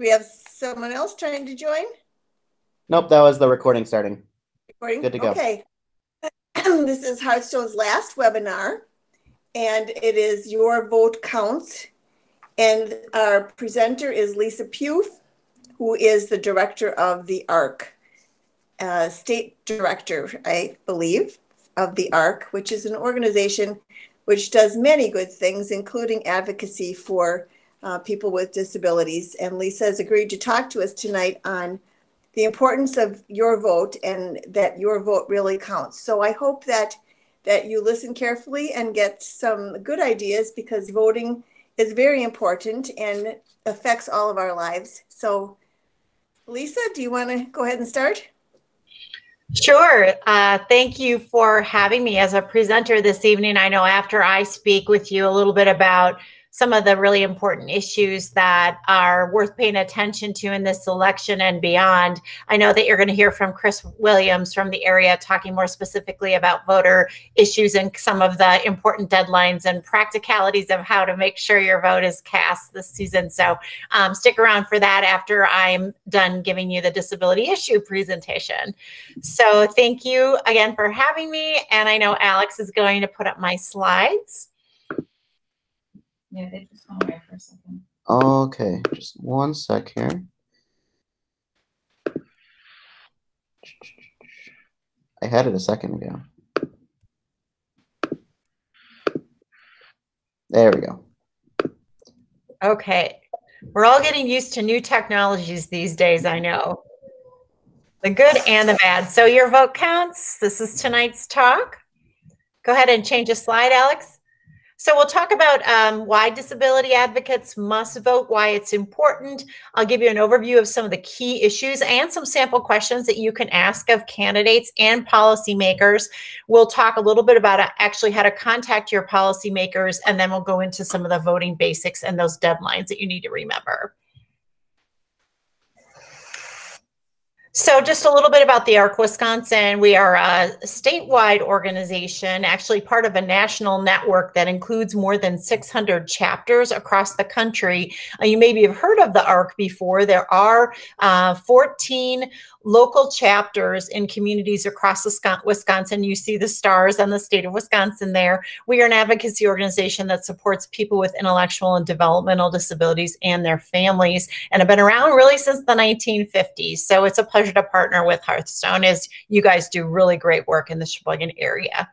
we have someone else trying to join? Nope, that was the recording starting. Recording? Good to go. Okay. this is Hearthstone's last webinar, and it is Your Vote Counts. And our presenter is Lisa Pugh, who is the director of the ARC, uh, state director, I believe, of the ARC, which is an organization which does many good things, including advocacy for uh, people with disabilities. And Lisa has agreed to talk to us tonight on the importance of your vote and that your vote really counts. So I hope that that you listen carefully and get some good ideas because voting is very important and affects all of our lives. So Lisa, do you want to go ahead and start? Sure. Uh, thank you for having me as a presenter this evening. I know after I speak with you a little bit about some of the really important issues that are worth paying attention to in this election and beyond. I know that you're going to hear from Kris Williams from the area talking more specifically about voter issues and some of the important deadlines and practicalities of how to make sure your vote is cast this season. So um, stick around for that after I'm done giving you the disability issue presentation. So thank you again for having me. And I know Alex is going to put up my slides. Yeah, they just went away for a second. Okay, just one sec here. I had it a second ago. There we go. Okay. We're all getting used to new technologies these days, I know. The good and the bad. So your vote counts. This is tonight's talk. Go ahead and change a slide, Alex. So we'll talk about um, why disability advocates must vote, why it's important. I'll give you an overview of some of the key issues and some sample questions that you can ask of candidates and policymakers. We'll talk a little bit about uh, actually how to contact your policymakers, and then we'll go into some of the voting basics and those deadlines that you need to remember. So, just a little bit about the ARC Wisconsin. We are a statewide organization, actually part of a national network that includes more than 600 chapters across the country. Uh, you maybe have heard of the ARC before. There are uh, 14 local chapters in communities across Wisconsin. You see the stars on the state of Wisconsin there. We are an advocacy organization that supports people with intellectual and developmental disabilities and their families and have been around really since the 1950s. So it's a pleasure to partner with Hearthstone as you guys do really great work in the Sheboygan area.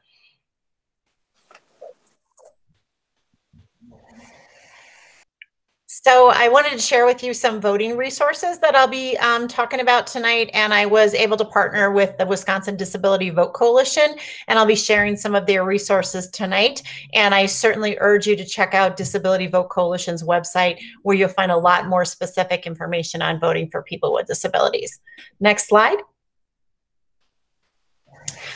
So I wanted to share with you some voting resources that I'll be um, talking about tonight. And I was able to partner with the Wisconsin Disability Vote Coalition, and I'll be sharing some of their resources tonight. And I certainly urge you to check out Disability Vote Coalition's website, where you'll find a lot more specific information on voting for people with disabilities. Next slide.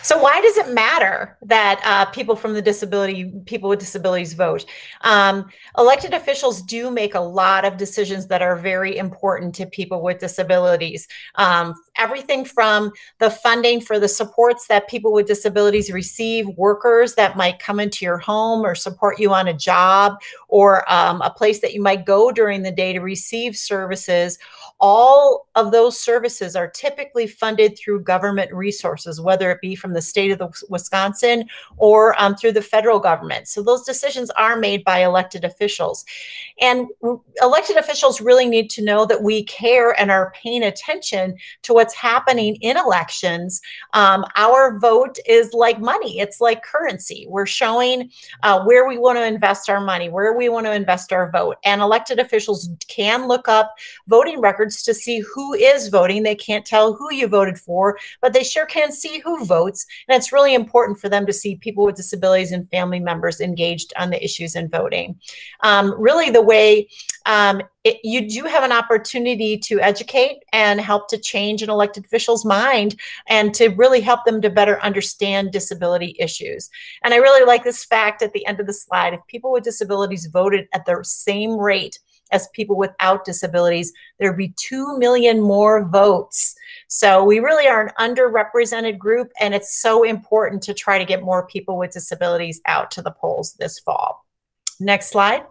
So why does it matter that uh, people from the disability, people with disabilities vote? Um, elected officials do make a lot of decisions that are very important to people with disabilities. Um, everything from the funding for the supports that people with disabilities receive, workers that might come into your home or support you on a job, or um, a place that you might go during the day to receive services all of those services are typically funded through government resources, whether it be from the state of the Wisconsin or um, through the federal government. So those decisions are made by elected officials. And elected officials really need to know that we care and are paying attention to what's happening in elections. Um, our vote is like money, it's like currency. We're showing uh, where we want to invest our money, where we want to invest our vote. And elected officials can look up voting records to see who is voting. They can't tell who you voted for, but they sure can see who votes. And it's really important for them to see people with disabilities and family members engaged on the issues in voting. Um, really, the way um, it, you do have an opportunity to educate and help to change an elected official's mind and to really help them to better understand disability issues. And I really like this fact at the end of the slide. If people with disabilities voted at the same rate as people without disabilities, there'd be 2 million more votes. So we really are an underrepresented group, and it's so important to try to get more people with disabilities out to the polls this fall. Next slide.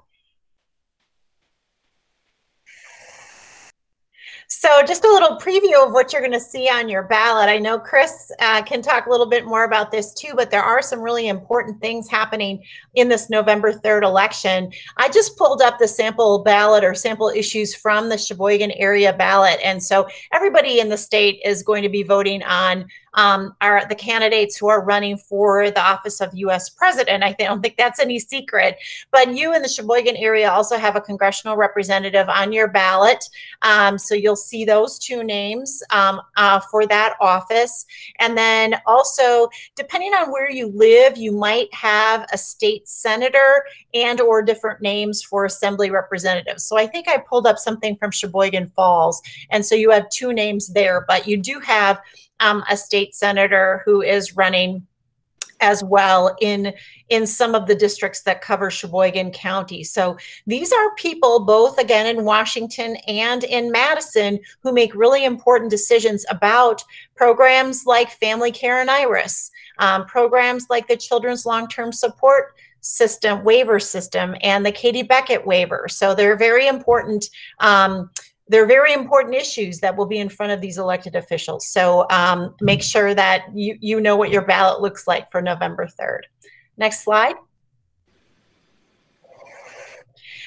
So just a little preview of what you're going to see on your ballot. I know Kris uh, can talk a little bit more about this too, but there are some really important things happening in this November 3rd election. I just pulled up the sample ballot or sample issues from the Sheboygan area ballot. And so everybody in the state is going to be voting on um, are the candidates who are running for the office of U.S. president. I don't think that's any secret. But you in the Sheboygan area also have a congressional representative on your ballot. Um, so you'll see those two names um, uh, for that office. And then also, depending on where you live, you might have a state senator and or different names for assembly representatives. So I think I pulled up something from Sheboygan Falls. And so you have two names there, but you do have um, a state senator who is running as well in in some of the districts that cover Sheboygan County. So these are people both again in Washington and in Madison who make really important decisions about programs like Family Care and Iris, um, programs like the Children's Long-Term Support System waiver system and the Katie Beckett waiver. So they're very important um, they're very important issues that will be in front of these elected officials. So um, make sure that you, you know what your ballot looks like for November 3rd. Next slide.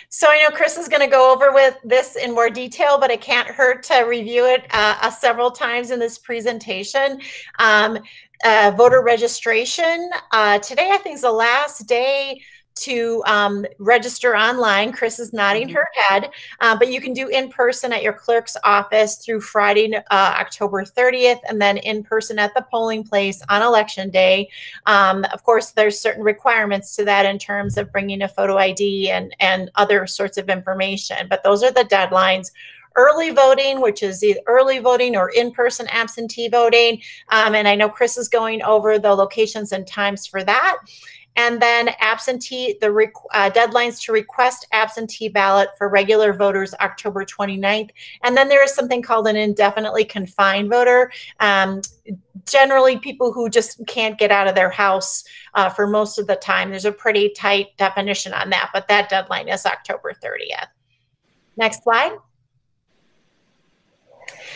So I know Kris is going to go over with this in more detail, but it can't hurt to review it uh, uh, several times in this presentation. Um, uh, voter registration. Uh, today, I think, is the last day to um, register online. Kris is nodding mm-hmm. her head, uh, but you can do in person at your clerk's office through Friday, uh, October 30th, and then in person at the polling place on election day. Um, of course, there's certain requirements to that in terms of bringing a photo ID and, and other sorts of information, but those are the deadlines early voting, which is the early voting or in-person absentee voting. Um, and I know Kris is going over the locations and times for that. And then absentee, the uh, deadlines to request absentee ballot for regular voters, October 29th. And then there is something called an indefinitely confined voter. Um, generally, people who just can't get out of their house uh, for most of the time. There's a pretty tight definition on that, but that deadline is October 30th. Next slide.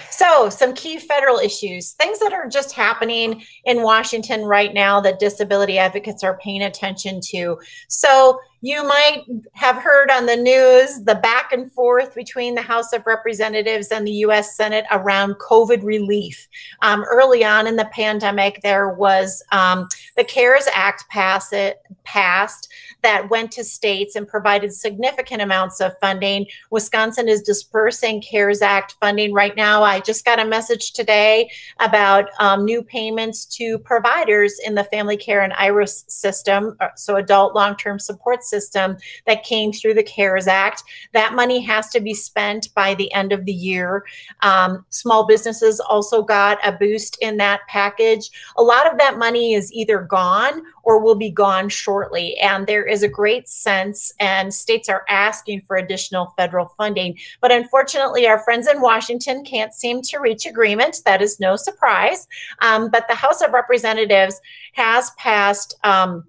So, some key federal issues, things that are just happening in Washington right now that disability advocates are paying attention to. So, you might have heard on the news the back and forth between the House of Representatives and the US Senate around COVID relief. Um, early on in the pandemic, there was um, the CARES Act pass it, passed that went to states and provided significant amounts of funding. Wisconsin is dispersing CARES Act funding right now. I just got a message today about um, new payments to providers in the family care and IRIS system, uh, so adult long term support system that came through the CARES Act. That money has to be spent by the end of the year. Um, small businesses also got a boost in that package. A lot of that money is either gone or will be gone shortly. And there is a great sense, and states are asking for additional federal funding. But unfortunately, our friends in Washington can't seem to reach agreement. That is no surprise. Um, but the House of Representatives has passed. Um,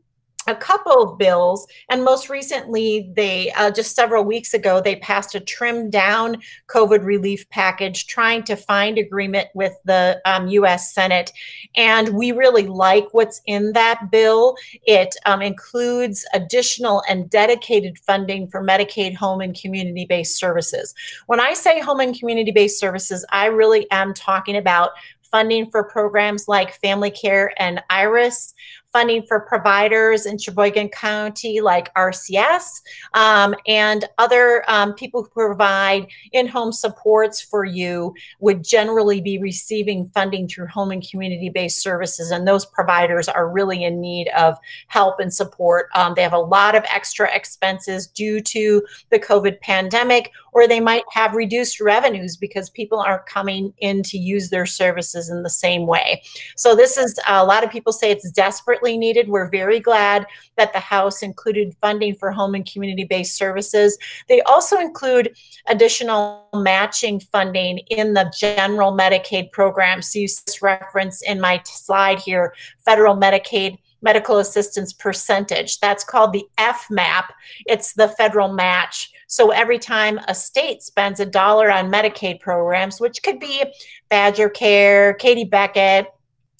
a couple of bills, and most recently, they uh, just several weeks ago, they passed a trimmed down COVID relief package, trying to find agreement with the um, U.S. Senate. And we really like what's in that bill. It um, includes additional and dedicated funding for Medicaid home and community based services. When I say home and community based services, I really am talking about funding for programs like Family Care and Iris, funding for providers in Sheboygan County like RCS um, and other um, people who provide in-home supports for you would generally be receiving funding through home and community-based services and those providers are really in need of help and support. Um, they have a lot of extra expenses due to the COVID pandemic or they might have reduced revenues because people aren't coming in to use their services in the same way. So this is a lot of people say it's desperately needed. We're very glad that the House included funding for home and community-based services. They also include additional matching funding in the general Medicaid program. So you reference in my slide here, federal Medicaid medical assistance percentage. That's called the FMAP. It's the federal match So every time a state spends a dollar on Medicaid programs, which could be Badger Care, Katie Beckett,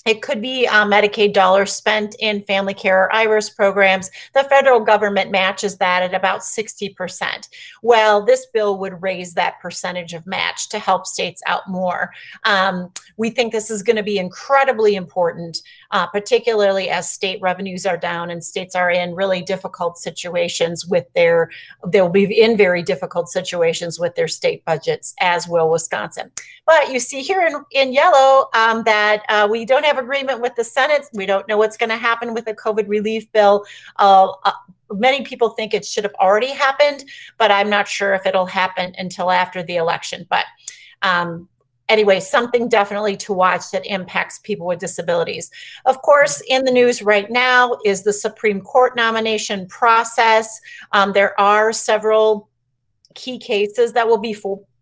it could be uh, Medicaid dollars spent in family care or IRIS programs. The federal government matches that at about 60%. Well, this bill would raise that percentage of match to help states out more. Um, we think this is going to be incredibly important, uh, particularly as state revenues are down and states are in really difficult situations with their, they'll be in very difficult situations with their state budgets, as will Wisconsin. But you see here in, in yellow um, that uh, we don't have agreement with the Senate. We don't know what's going to happen with the COVID relief bill. Uh, uh, many people think it should have already happened, but I'm not sure if it'll happen until after the election. But um, anyway, something definitely to watch that impacts people with disabilities. Of course, in the news right now is the Supreme Court nomination process. Um, there are several key cases that will be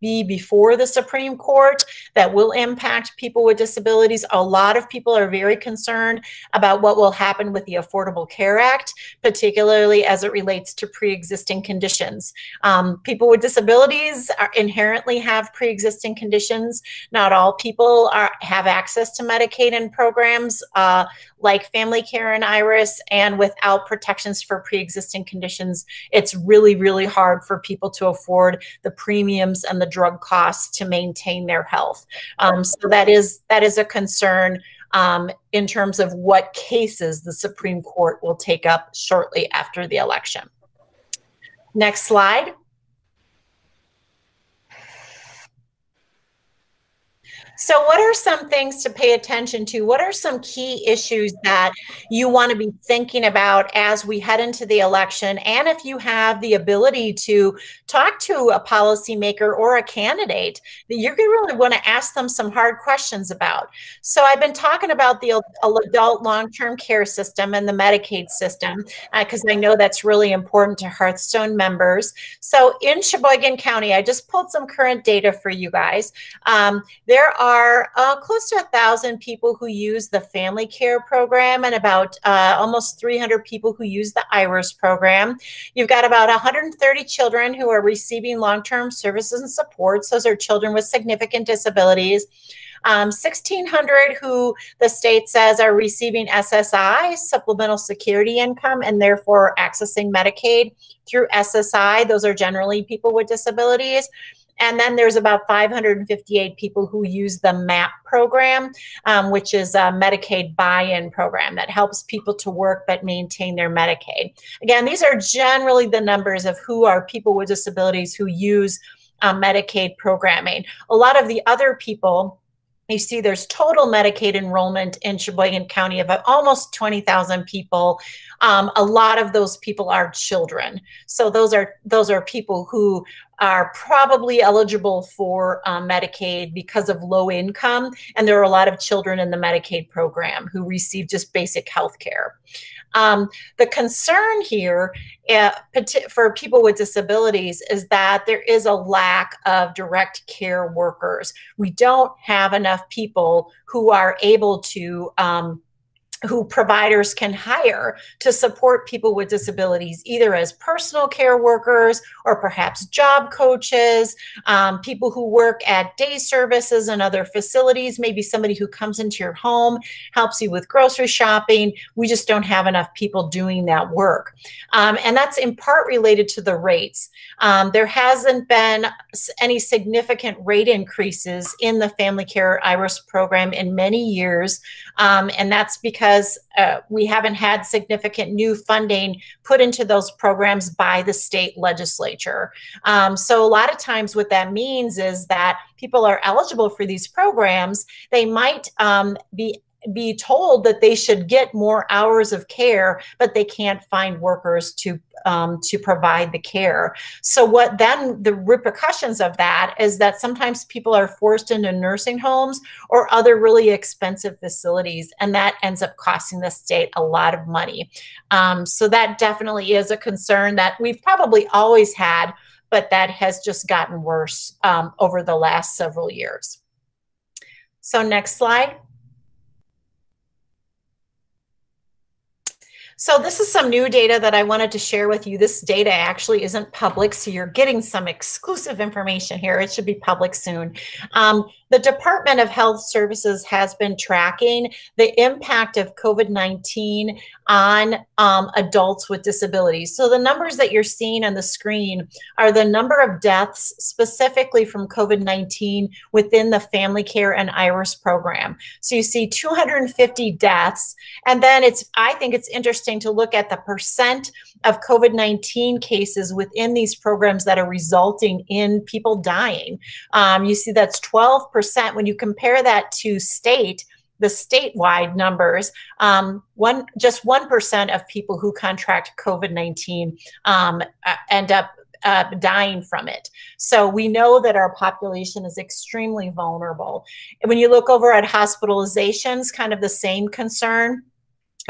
be before the Supreme Court that will impact people with disabilities. A lot of people are very concerned about what will happen with the Affordable Care Act, particularly as it relates to pre-existing conditions. Um, people with disabilities inherently have pre-existing conditions. Not all people are, have access to Medicaid and programs uh, like family care and IRIS, and without protections for pre-existing conditions, it's really, really hard for people to afford the premiums and the drug costs to maintain their health. Um, so that is that is a concern um, in terms of what cases the Supreme Court will take up shortly after the election. Next slide. So, what are some things to pay attention to? What are some key issues that you want to be thinking about as we head into the election? And if you have the ability to talk to a policymaker or a candidate, you're going to really want to ask them some hard questions about. So, I've been talking about the adult long term care system and the Medicaid system because uh, I know that's really important to Hearthstone members. So, in Sheboygan County, I just pulled some current data for you guys. Um, there are are uh, close to a thousand people who use the family care program and about uh, almost 300 people who use the iris program you've got about 130 children who are receiving long-term services and supports those are children with significant disabilities um, 1600 who the state says are receiving SSI, supplemental security income, and therefore accessing Medicaid through SSI. Those are generally people with disabilities. And then there's about 558 people who use the MAPP program, um, which is a Medicaid buy-in program that helps people to work but maintain their Medicaid. Again, these are generally the numbers of who are people with disabilities who use uh, Medicaid programming. A lot of the other people you see there's total Medicaid enrollment in Sheboygan County of almost 20,000 people. Um, a lot of those people are children. So those are those are people who are probably eligible for um, Medicaid because of low income. And there are a lot of children in the Medicaid program who receive just basic health care. Um, the concern here uh, for people with disabilities is that there is a lack of direct care workers. We don't have enough people who are able to um, who providers can hire to support people with disabilities, either as personal care workers or perhaps job coaches, um, people who work at day services and other facilities, maybe somebody who comes into your home, helps you with grocery shopping. We just don't have enough people doing that work. Um, and that's in part related to the rates. Um, there hasn't been any significant rate increases in the family care IRIS program in many years. Um, and that's because uh, we haven't had significant new funding put into those programs by the state legislature. Um, so a lot of times what that means is that people are eligible for these programs. They might um, be be told that they should get more hours of care, but they can't find workers to um, to provide the care. So what then the repercussions of that is that sometimes people are forced into nursing homes or other really expensive facilities, and that ends up costing the state a lot of money. Um, so that definitely is a concern that we've probably always had, but that has just gotten worse um, over the last several years. So next slide. So this is some new data that I wanted to share with you. This data actually isn't public, so you're getting some exclusive information here. It should be public soon. Um, the Department of Health Services has been tracking the impact of COVID-19 on um, adults with disabilities. So the numbers that you're seeing on the screen are the number of deaths specifically from COVID-19 within the Family Care and IRIS program. So you see 250 deaths, and then it's, I think it's interesting to look at the percent of COVID 19 cases within these programs that are resulting in people dying. Um, you see that's 12%. When you compare that to state, the statewide numbers, um, one just one percent of people who contract COVID nineteen um, end up uh, dying from it. So we know that our population is extremely vulnerable. When you look over at hospitalizations, kind of the same concern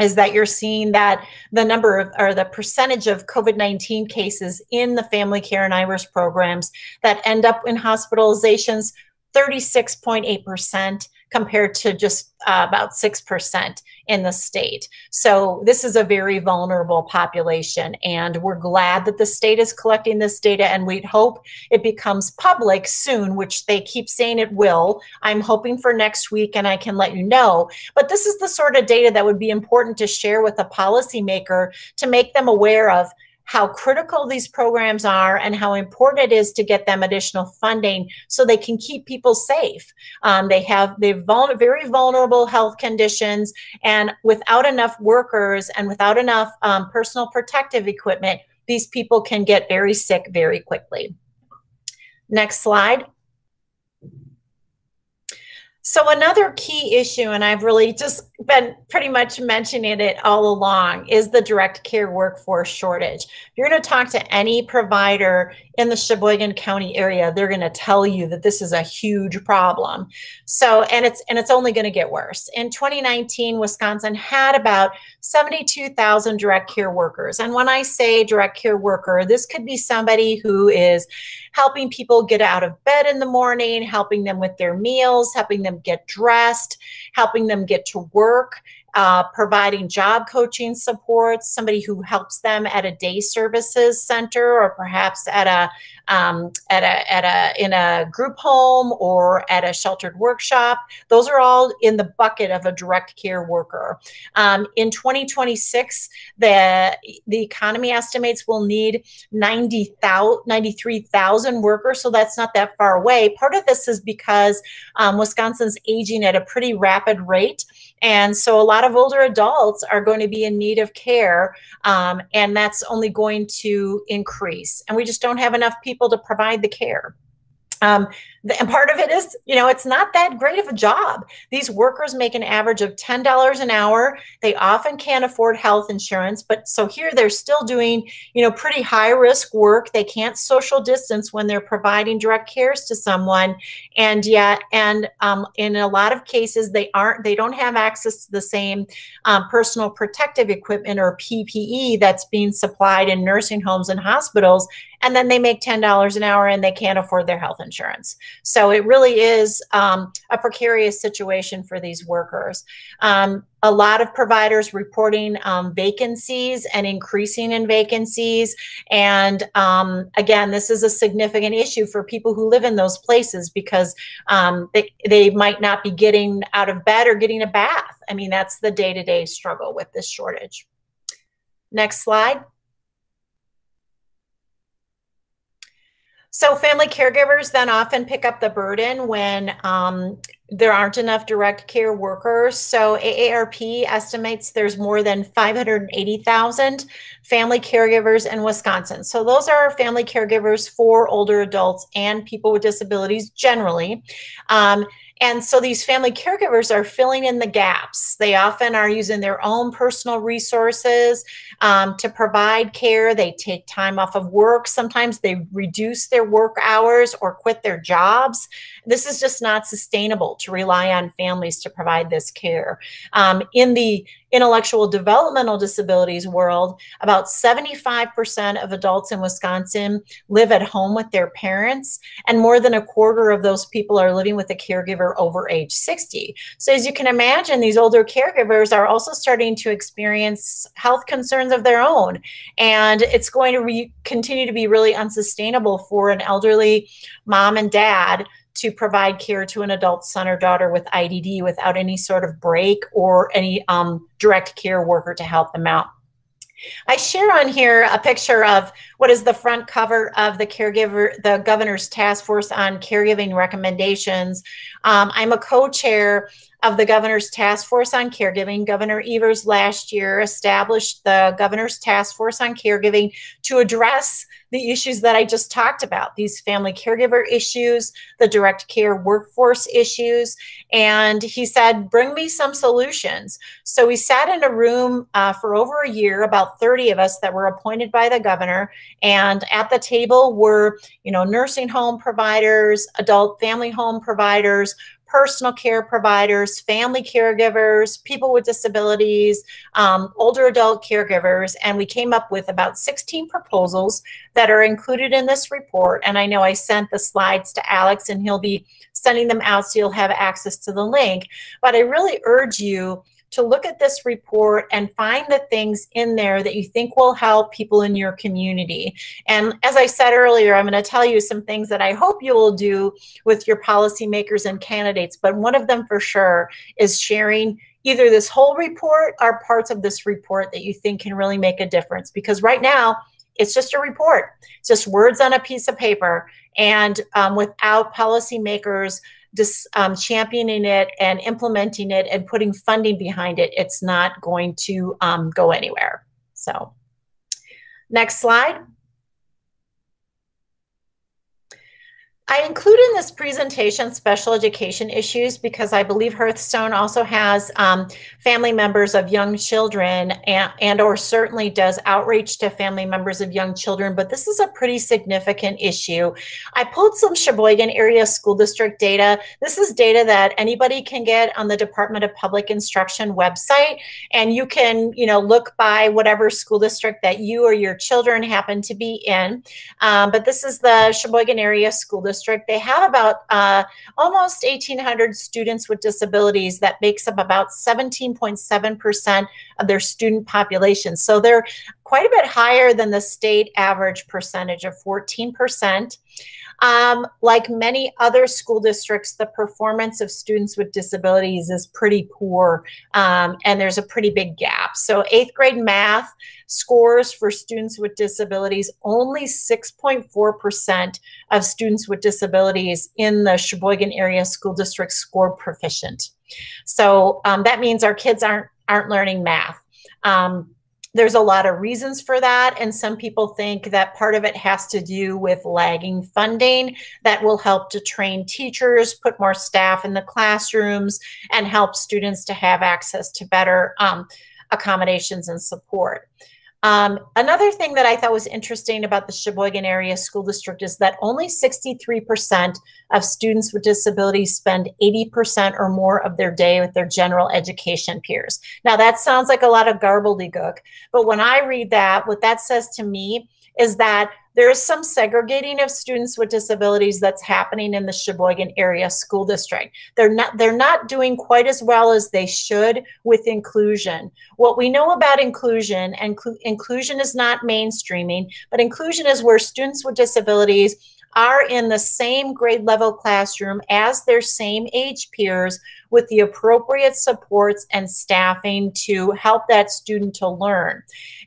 is that you're seeing that the number of or the percentage of COVID 19 cases in the family care and IRIS programs that end up in hospitalizations 36.8% compared to just uh, about 6% in the state. So this is a very vulnerable population and we're glad that the state is collecting this data and we'd hope it becomes public soon, which they keep saying it will. I'm hoping for next week and I can let you know. But this is the sort of data that would be important to share with a policymaker to make them aware of how critical these programs are and how important it is to get them additional funding so they can keep people safe. Um, they have they very vulnerable health conditions, and without enough workers and without enough um, personal protective equipment, these people can get very sick very quickly. Next slide. So another key issue, and I've really just been pretty much mentioning it all along, is the direct care workforce shortage. You're going to talk to any provider in the Sheboygan County area, they're going to tell you that this is a huge problem. So, and it's and it's only going to get worse. In 2019, Wisconsin had about 72,000 direct care workers. And when I say direct care worker, this could be somebody who is helping people get out of bed in the morning, helping them with their meals, helping them get dressed, helping them get to work, uh, providing job coaching support, somebody who helps them at a day services center or perhaps at a um, at a at a in a group home or at a sheltered workshop. Those are all in the bucket of a direct care worker. Um, in 2026, the the economy estimates will need 90,000 93,000 workers, so that's not that far away. Part of this is because um, Wisconsin's aging at a pretty rapid rate. And so a lot of older adults are going to be in need of care, um, and that's only going to increase. And we just don't have enough people to provide the care. Um, and part of it is, you know, it's not that great of a job. These workers make an average of $10 an hour. They often can't afford health insurance, but so here they're still doing, you know, pretty high risk work. They can't social distance when they're providing direct cares to someone. And yet, and um, in a lot of cases, they aren't, they don't have access to the same um, personal protective equipment or PPE that's being supplied in nursing homes and hospitals and then they make $10 an hour and they can't afford their health insurance. So it really is um, a precarious situation for these workers. Um, a lot of providers reporting um, vacancies and increasing in vacancies. And um, again, this is a significant issue for people who live in those places because um, they, they might not be getting out of bed or getting a bath. I mean, that's the day to day struggle with this shortage. Next slide. So family caregivers then often pick up the burden when um, there aren't enough direct care workers. So AARP estimates there's more than 580,000 family caregivers in Wisconsin. So those are family caregivers for older adults and people with disabilities generally. Um, and so these family caregivers are filling in the gaps. They often are using their own personal resources um, to provide care. They take time off of work. Sometimes they reduce their work hours or quit their jobs. This is just not sustainable to rely on families to provide this care. Um, in the intellectual developmental disabilities world, about 75% of adults in Wisconsin live at home with their parents, and more than a quarter of those people are living with a caregiver over age 60. So, as you can imagine, these older caregivers are also starting to experience health concerns of their own. And it's going to re- continue to be really unsustainable for an elderly mom and dad to provide care to an adult son or daughter with IDD without any sort of break or any um, direct care worker to help them out. I share on here a picture of what is the front cover of the caregiver, the governor's task force on caregiving recommendations. Um, I'm a co-chair of the governor's task force on caregiving. Governor Evers last year established the governor's task force on caregiving to address the issues that I just talked about these family caregiver issues, the direct care workforce issues. And he said, Bring me some solutions. So we sat in a room uh, for over a year, about 30 of us that were appointed by the governor. And at the table were, you know, nursing home providers, adult family home providers, personal care providers, family caregivers, people with disabilities, um, older adult caregivers, and we came up with about 16 proposals that are included in this report. And I know I sent the slides to Alex, and he'll be sending them out so you'll have access to the link. But I really urge you to look at this report and find the things in there that you think will help people in your community. And as I said earlier, I'm going to tell you some things that I hope you will do with your policymakers and candidates. But one of them for sure is sharing either this whole report or parts of this report that you think can really make a difference. Because right now, it's just a report, it's just words on a piece of paper. And um, without policymakers dis, um, championing it and implementing it and putting funding behind it, it's not going to um, go anywhere. So next slide. I include in this presentation special education issues because I believe Hearthstone also has um, family members of young children and, and or certainly does outreach to family members of young children, but this is a pretty significant issue. I pulled some Sheboygan area school district data. This is data that anybody can get on the Department of Public Instruction website, and you can, you know, look by whatever school district that you or your children happen to be in. Um, but this is the Sheboygan area school district district, they have about uh, almost 1,800 students with disabilities that makes up about 17.7% of their student population. So they're quite a bit higher than the state average percentage of 14%. Um, like many other school districts, the performance of students with disabilities is pretty poor, um, and there's a pretty big gap. So, eighth grade math scores for students with disabilities, only 6.4% of students with disabilities in the Sheboygan area school district score proficient. So um, that means our kids aren't aren't learning math. Um, there's a lot of reasons for that. And some people think that part of it has to do with lagging funding that will help to train teachers, put more staff in the classrooms, and help students to have access to better um, accommodations and support. Um, another thing that I thought was interesting about the Sheboygan Area School District is that only 63% of students with disabilities spend 80% or more of their day with their general education peers. Now, that sounds like a lot of garbledygook, but when I read that, what that says to me is that there is some segregating of students with disabilities that's happening in the Sheboygan area school district. They're not they're not doing quite as well as they should with inclusion. What we know about inclusion and inclusion is not mainstreaming, but inclusion is where students with disabilities are in the same grade level classroom as their same age peers with the appropriate supports and staffing to help that student to learn.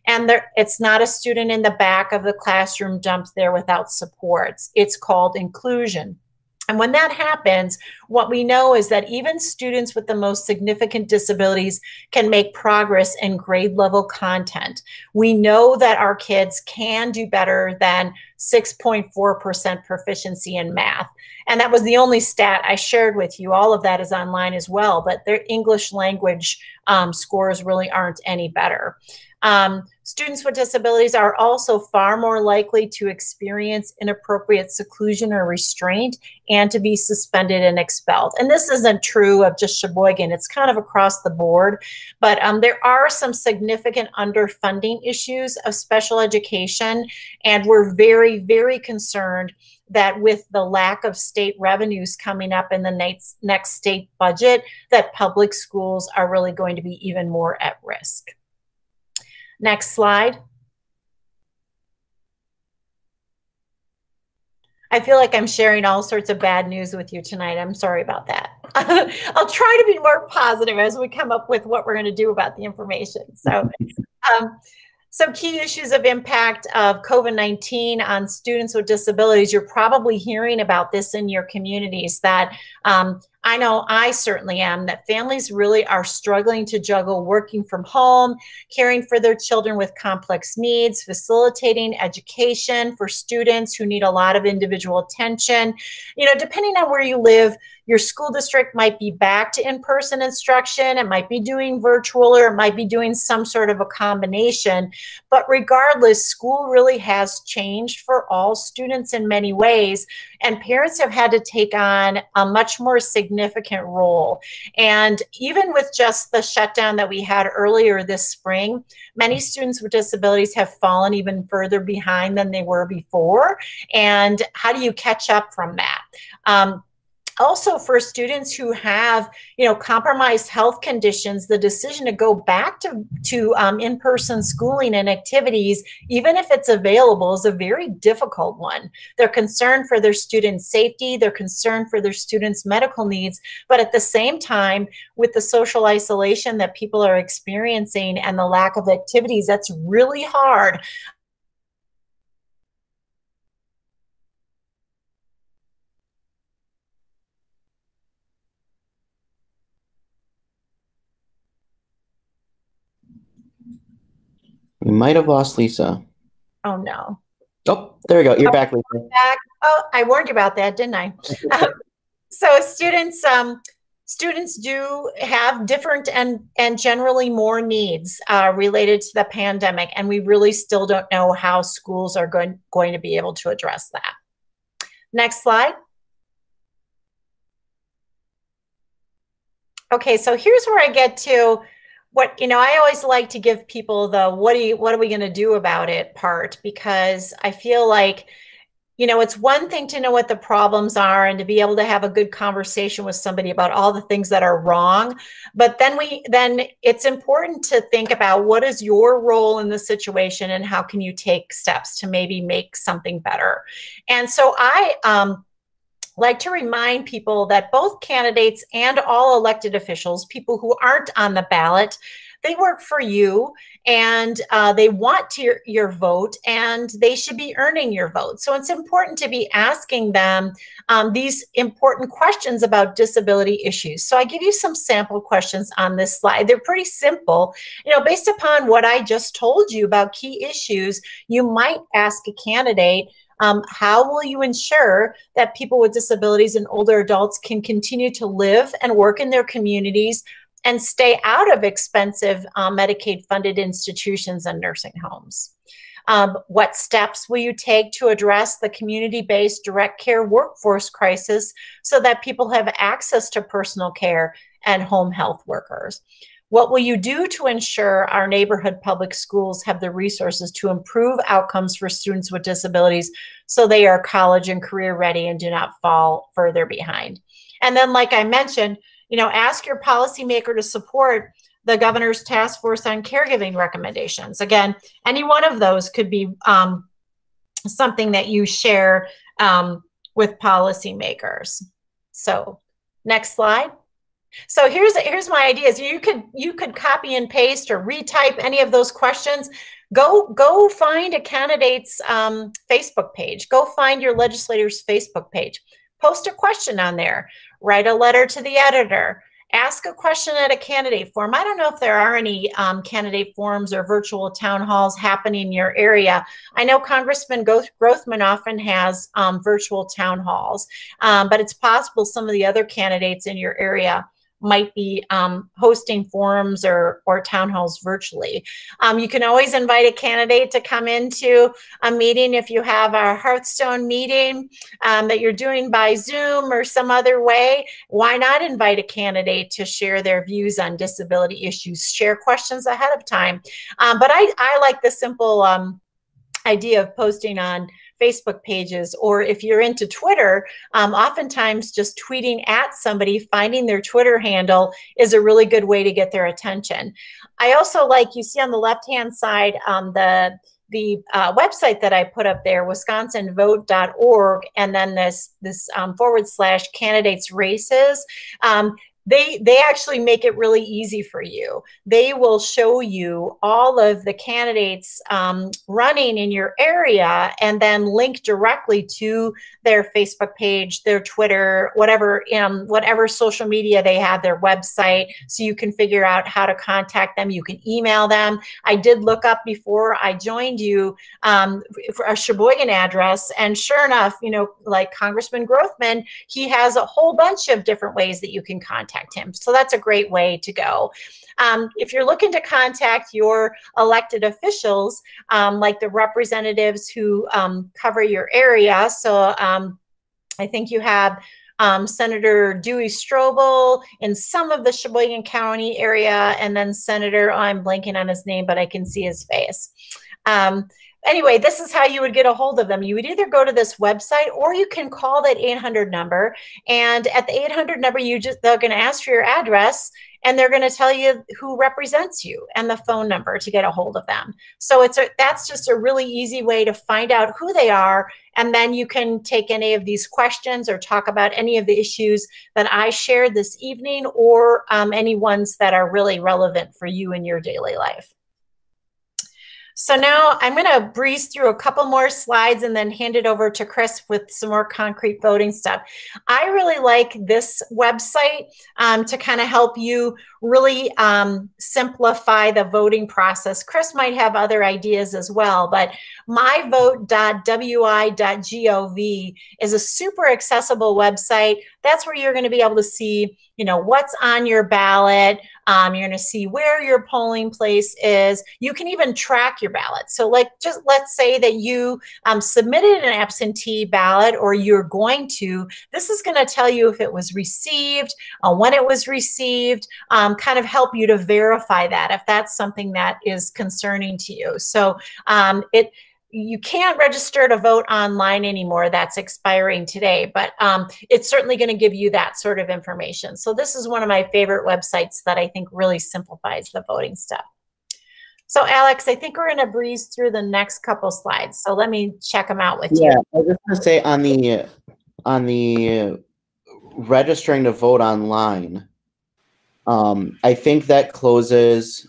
And there, it's not a student in the back of the classroom dumped there without supports. It's called inclusion. And when that happens, what we know is that even students with the most significant disabilities can make progress in grade level content. We know that our kids can do better than 6.4% proficiency in math. And that was the only stat I shared with you. All of that is online as well, but their English language um, scores really aren't any better. Um, Students with disabilities are also far more likely to experience inappropriate seclusion or restraint and to be suspended and expelled. And this isn't true of just Sheboygan, it's kind of across the board. But um, there are some significant underfunding issues of special education, and we're very, very concerned that with the lack of state revenues coming up in the next, next state budget, that public schools are really going to be even more at risk. Next slide. I feel like I'm sharing all sorts of bad news with you tonight. I'm sorry about that. I'll try to be more positive as we come up with what we're going to do about the information. So, um, some key issues of impact of COVID-19 on students with disabilities. You're probably hearing about this in your communities that um, I know I certainly am, that families really are struggling to juggle working from home, caring for their children with complex needs, facilitating education for students who need a lot of individual attention. You know, depending on where you live, your school district might be back to in-person instruction, it might be doing virtual, or it might be doing some sort of a combination. But regardless, school really has changed for all students in many ways, and parents have had to take on a much more significant role. And even with just the shutdown that we had earlier this spring, many students with disabilities have fallen even further behind than they were before. And how do you catch up from that? Um, also for students who have you know compromised health conditions the decision to go back to to um, in-person schooling and activities even if it's available is a very difficult one. They're concerned for their students safety they're concerned for their students medical needs but at the same time with the social isolation that people are experiencing and the lack of activities that's really hard We might have lost Lisa. Oh no. Oh, there we go. You're Oh, back, Lisa. Back. Oh, I warned you about that, didn't I? Um, so students, um, students do have different and and generally more needs uh, related to the pandemic, and we really still don't know how schools are going going to be able to address that. Next slide. Okay, so here's where I get to what you know i always like to give people the what do you what are we going to do about it? part because i feel like you know it's one thing to know what the problems are and to be able to have a good conversation with somebody about all the things that are wrong but then we then it's important to think about what is your role in the situation and how can you take steps to maybe make something better. And so i um like to remind people that both candidates and all elected officials, people who aren't on the ballot, they work for you and uh, they want to your, your vote and they should be earning your vote. So it's important to be asking them um, these important questions about disability issues. So I give you some sample questions on this slide. They're pretty simple. You know, based upon what I just told you about key issues, you might ask a candidate, um, how will you ensure that people with disabilities and older adults can continue to live and work in their communities and stay out of expensive uh, Medicaid funded institutions and nursing homes? Um, what steps will you take to address the community based direct care workforce crisis so that people have access to personal care and home health workers? What will you do to ensure our neighborhood public schools have the resources to improve outcomes for students with disabilities so they are college and career ready and do not fall further behind? And then, like I mentioned, you know, ask your policymaker to support the governor's task force on caregiving recommendations. Again, any one of those could be um, something that you share um, with policymakers. So, next slide. So here's here's my ideas. You could you could copy and paste or retype any of those questions. Go go find a candidate's um, Facebook page. Go find your legislator's Facebook page. Post a question on there. Write a letter to the editor. Ask a question at a candidate forum. I don't know if there are any um, candidate forums or virtual town halls happening in your area. I know Congressman Grothman often has um, virtual town halls, um, but it's possible some of the other candidates in your area might be um, hosting forums or, or town halls virtually. Um, you can always invite a candidate to come into a meeting if you have a Hearthstone meeting um, that you're doing by Zoom or some other way. Why not invite a candidate to share their views on disability issues, share questions ahead of time? Um, but I, I like the simple um, idea of posting on Facebook pages, or if you're into Twitter, um, oftentimes just tweeting at somebody, finding their Twitter handle is a really good way to get their attention. I also like, you see on the left-hand side, um, the the uh, website that I put up there, wisconsinvote.org, and then this this um, forward slash candidates races. Um, they they actually make it really easy for you. They will show you all of the candidates um, running in your area and then link directly to their facebook page their twitter whatever um, whatever social media they have their website so you can figure out how to contact them. You can email them. I did look up before i joined you um, for a sheboygan address and sure enough you know like congressman grothman he has a whole bunch of different ways that you can contact contact him. So that's a great way to go. Um, if you're looking to contact your elected officials, um, like the representatives who um, cover your area, so um, I think you have um, Senator Duey Stroebel in some of the Sheboygan County area, and then Senator, oh, I'm blanking on his name, but I can see his face. Um, anyway, this is how you would get a hold of them. You would either go to this website or you can call that 800 number. And at the 800 number, you just they're going to ask for your address and they're going to tell you who represents you and the phone number to get a hold of them. So it's a that's just a really easy way to find out who they are and then you can take any of these questions or talk about any of the issues that I shared this evening or um, any ones that are really relevant for you in your daily life. So now I'm going to breeze through a couple more slides and then hand it over to Kris with some more concrete voting stuff. I really like this website um, to kind of help you really um, simplify the voting process. Kris might have other ideas as well, but myvote.wi.gov is a super accessible website. That's where you're going to be able to see, you know, what's on your ballot, um, you're going to see where your polling place is. You can even track your ballot. So, like, just let's say that you um, submitted an absentee ballot or you're going to, this is going to tell you if it was received, uh, when it was received, um, kind of help you to verify that if that's something that is concerning to you. So, um, it, you can't register to vote online anymore. That's expiring today, but um, it's certainly going to give you that sort of information. So this is one of my favorite websites that I think really simplifies the voting stuff. So Alex, I think we're going to breeze through the next couple slides. So let me check them out with yeah, you. Yeah, I just want to say on the on the registering to vote online. Um, I think that closes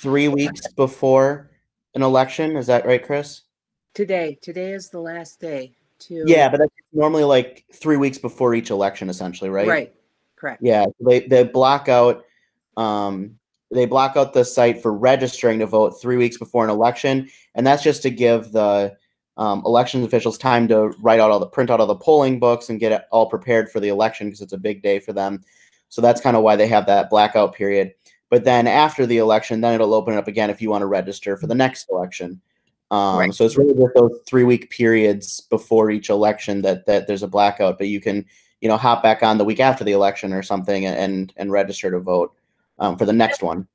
three weeks before an election. Is that right, Kris? Today. Today is the last day. To Yeah, but that's normally like three weeks before each election, essentially, right? right. Correct. Yeah, they they block out um, they block out the site for registering to vote three weeks before an election, and that's just to give the um, elections officials time to write out all the print out all the polling books and get it all prepared for the election because it's a big day for them. So that's kind of why they have that blackout period. But then after the election, then it'll open it up again if you want to register for the next election. Um, right. So it's really just those three week periods before each election that that there's a blackout. But you can you know hop back on the week after the election or something and and register to vote um, for the next one.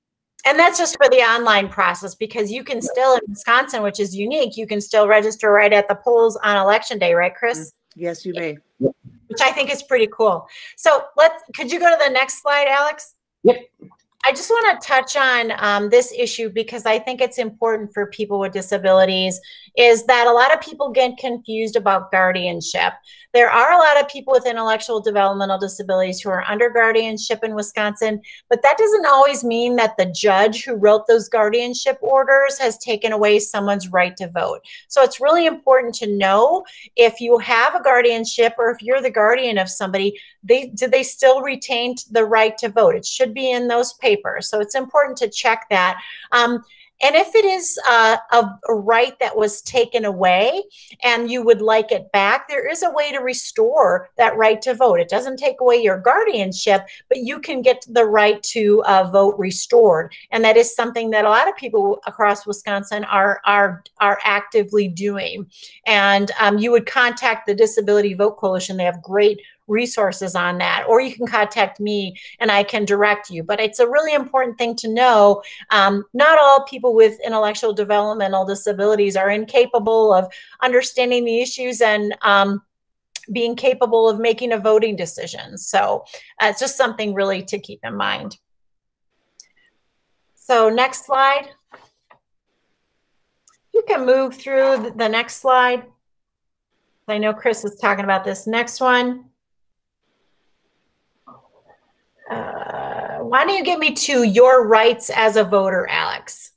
And that's just for the online process because you can still in Wisconsin, which is unique, you can still register right at the polls on election day, right, Kris? Mm, yes, you may. Which I think is pretty cool. So let's could you go to the next slide, Alex? Yep. I just want to touch on um, this issue because I think it's important for people with disabilities is that a lot of people get confused about guardianship. There are a lot of people with intellectual developmental disabilities who are under guardianship in Wisconsin, but that doesn't always mean that the judge who wrote those guardianship orders has taken away someone's right to vote. So it's really important to know if you have a guardianship or if you're the guardian of somebody, they do they still retain the right to vote? It should be in those papers. So it's important to check that. Um, and if it is uh, a, right that was taken away and you would like it back, there is a way to restore that right to vote. It doesn't take away your guardianship, but you can get the right to uh, vote restored. And that is something that a lot of people across Wisconsin are, are, are actively doing. And um, you would contact the Disability Vote Coalition. They have great resources on that, or you can contact me and I can direct you. But it's a really important thing to know. Um, not all people with intellectual developmental disabilities are incapable of understanding the issues and um, being capable of making a voting decision. So uh, it's just something really to keep in mind. So next slide. You can move through the next slide. I know Kris is talking about this next one. Uh, why don't you get me to your rights as a voter, Alex?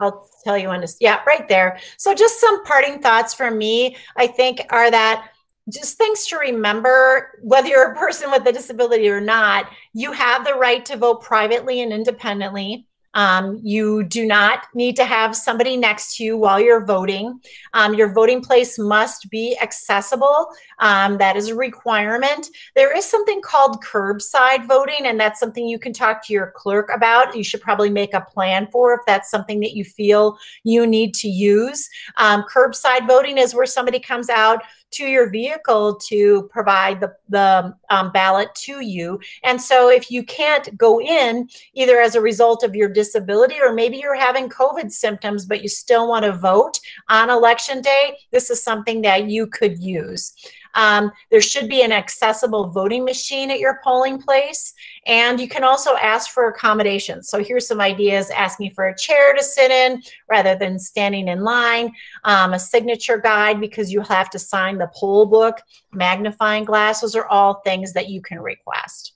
I'll tell you when to, yeah, right there. So just some parting thoughts from me, I think, are that just things to remember, whether you're a person with a disability or not, you have the right to vote privately and independently. Um, you do not need to have somebody next to you while you're voting. Um, your voting place must be accessible. Um, that is a requirement. There is something called curbside voting, and that's something you can talk to your clerk about. You should probably make a plan for if that's something that you feel you need to use. Um, curbside voting is where somebody comes out to your vehicle to provide the, the um, ballot to you. And so if you can't go in either as a result of your disability or maybe you're having COVID symptoms, but you still want to vote on election day, this is something that you could use. Um, there should be an accessible voting machine at your polling place. And you can also ask for accommodations. So here's some ideas, asking for a chair to sit in rather than standing in line, um, a signature guide because you have to sign the poll book, magnifying glasses are all things that you can request.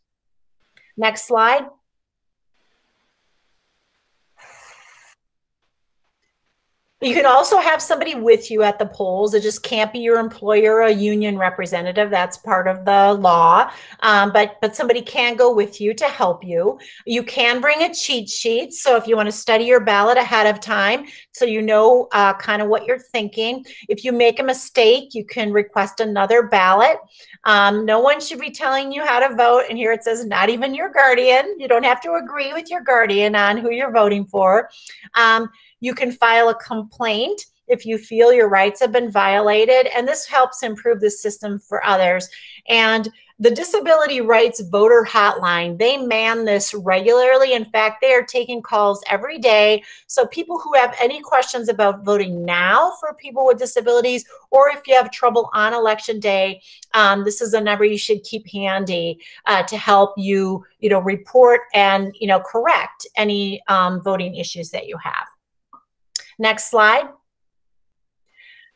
Next slide. You can also have somebody with you at the polls. It just can't be your employer a union representative. That's part of the law. Um, but but somebody can go with you to help you. You can bring a cheat sheet. So if you want to study your ballot ahead of time, so you know uh, kind of what you're thinking. If you make a mistake, you can request another ballot. Um, no one should be telling you how to vote. And here it says, not even your guardian. You don't have to agree with your guardian on who you're voting for. Um, you can file a complaint if you feel your rights have been violated, and this helps improve the system for others. And the Disability Rights Voter Hotline, they man this regularly. In fact, they are taking calls every day. So people who have any questions about voting now for people with disabilities, or if you have trouble on election day, um, this is a number you should keep handy uh, to help you, you know, report and, you know, correct any um, voting issues that you have. Next slide.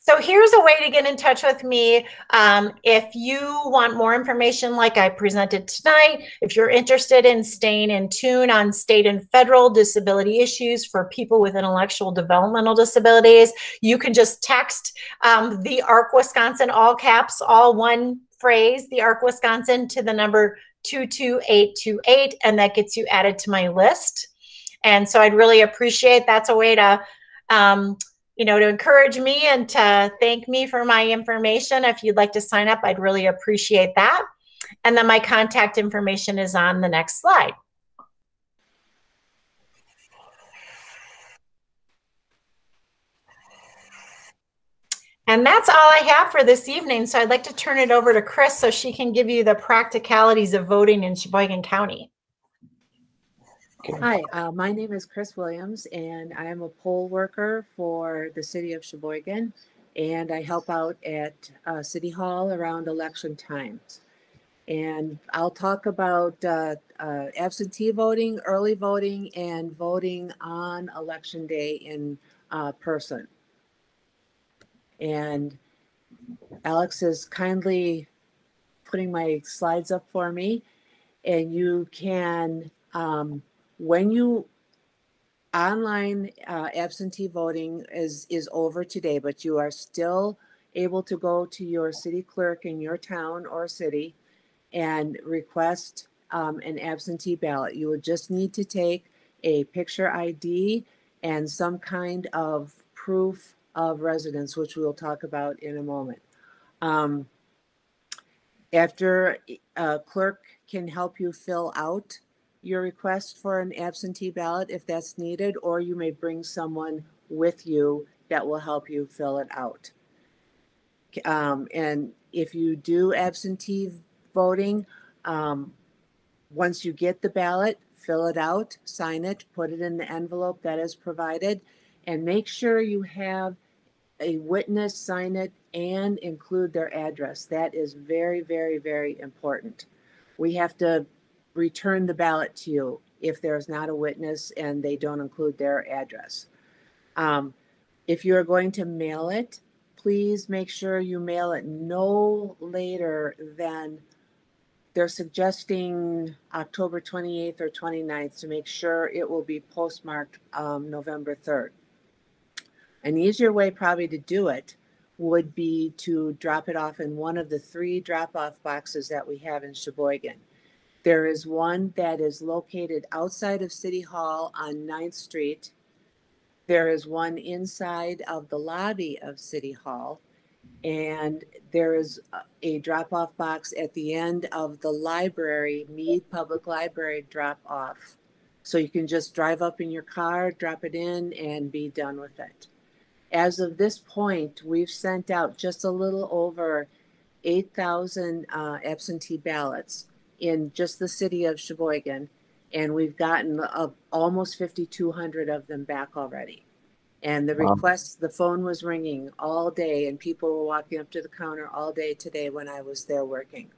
So here's a way to get in touch with me. Um, if you want more information like I presented tonight, if you're interested in staying in tune on state and federal disability issues for people with intellectual developmental disabilities, you can just text um, the ARC Wisconsin, all caps, all one phrase, the ARC Wisconsin to the number 22828, and that gets you added to my list. And so I'd really appreciate that's a way to um, you know, to encourage me and to thank me for my information. If you'd like to sign up, I'd really appreciate that. And then my contact information is on the next slide. And that's all I have for this evening. So I'd like to turn it over to Kris so she can give you the practicalities of voting in Sheboygan County. Hi, uh, my name is Kris Williams, and I am a poll worker for the city of Sheboygan, and I help out at uh, City Hall around election times. And I'll talk about uh, uh, absentee voting, early voting, and voting on election day in uh, person. And Alex is kindly putting my slides up for me, and you can. Um, when you online uh, absentee voting is is over today, but you are still able to go to your city clerk in your town or city and request um, an absentee ballot. You would just need to take a picture ID, and some kind of proof of residence, which we'll talk about in a moment. Um, after a clerk can help you fill out your request for an absentee ballot if that's needed, or you may bring someone with you that will help you fill it out. Um, and if you do absentee voting, um, once you get the ballot, fill it out, sign it, put it in the envelope that is provided, and make sure you have a witness sign it and include their address. That is very, very, very important. We have to return the ballot to you if there's not a witness and they don't include their address. Um, if you're going to mail it, please make sure you mail it no later than they're suggesting October 28th or 29th to make sure it will be postmarked um, November 3rd. An easier way, probably, to do it would be to drop it off in one of the three drop off boxes that we have in Sheboygan. There is one that is located outside of City Hall on 9th Street. There is one inside of the lobby of City Hall. And there is a- drop off box at the end of the library, Mead Public Library drop off. So you can just drive up in your car, drop it in, and be done with it. As of this point, we've sent out just a little over 8,000 uh, absentee ballots in just the city of Sheboygan, and we've gotten uh, almost 5,200 of them back already. And the Wow. requests, the phone was ringing all day, and people were walking up to the counter all day today when I was there working.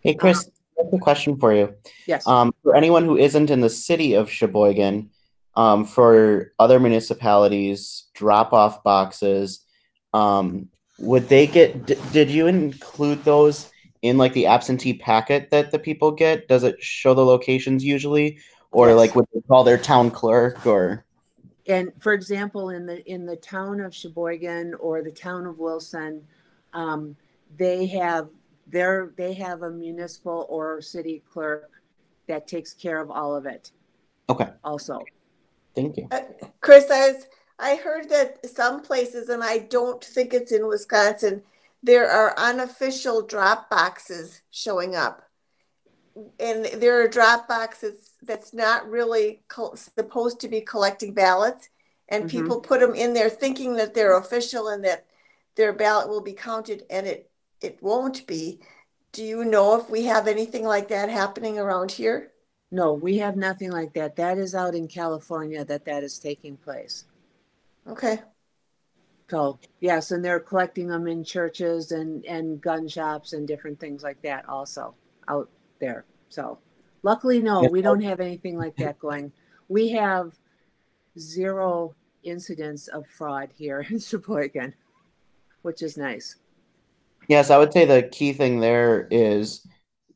Hey, Kris, I have a question for you. Yes. Um, for anyone who isn't in the city of Sheboygan, um, for other municipalities, drop off boxes, um, would they get, d- did you include those in like the absentee packet that the people get? Does it show the locations usually? Or Yes. like would they call their town clerk or? and for example, in the in the town of Sheboygan or the town of Wilson, um, they have their they have a municipal or city clerk that takes care of all of it. Okay, Also, thank you. Uh, Kris, I, was, I heard that some places, and I don't think it's in Wisconsin, there are unofficial drop boxes showing up. And there are drop boxes that's not really co- supposed to be collecting ballots. And Mhm. people put them in there thinking that they're official and that their ballot will be counted, and it, it won't be. Do you know if we have anything like that happening around here? no, we have nothing like that. That is out in California that that is taking place. Okay. So yes, and they're collecting them in churches and and gun shops and different things like that also out there. So luckily, no, we don't have anything like that going. We have zero incidents of fraud here in Sheboygan, which is nice. Yes, I would say the key thing there is,